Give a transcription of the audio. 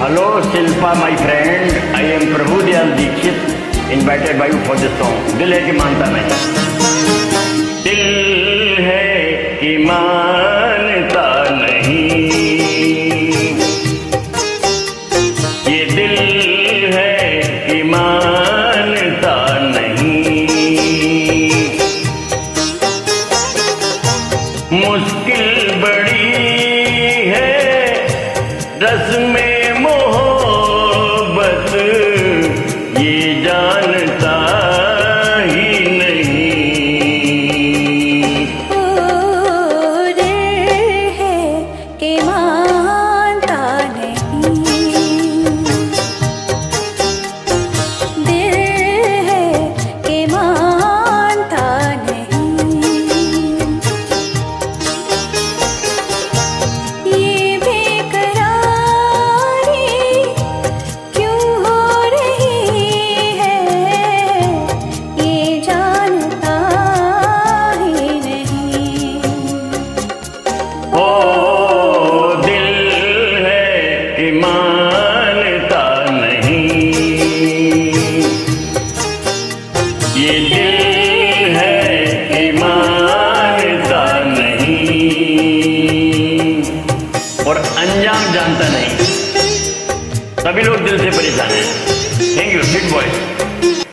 Hello Shilpa my friend I am Prabhu Dayal Dixit invited by for this song दिल है कि मानता मैं दिल है कि मानता नहीं। ये दिल है कि मानता नहीं। मुश्किल बड़ी है, रस में मोह दिल है नहीं। और अंजाम जानता नहीं। सभी लोग दिल से परेशान हैं। Thank you sweet boy